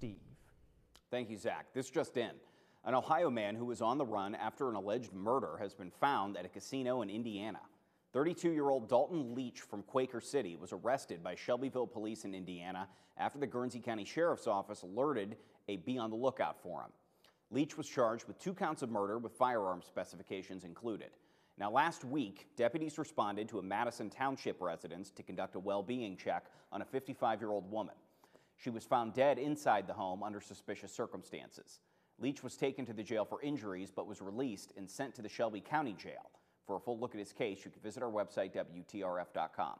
Steve. Thank you, Zach. This just in. An Ohio man who was on the run after an alleged murder has been found at a casino in Indiana. 32 year old Dalton Leach from Quaker City was arrested by Shelbyville police in Indiana after the Guernsey County Sheriff's Office alerted a be on the lookout for him. Leach was charged with two counts of murder with firearm specifications included. Now, last week, deputies responded to a Madison Township residence to conduct a well being check on a 55 year old woman. She was found dead inside the home under suspicious circumstances. Leach was taken to the jail for injuries but was released and sent to the Shelby County Jail. For a full look at his case, you can visit our website, WTRF.com.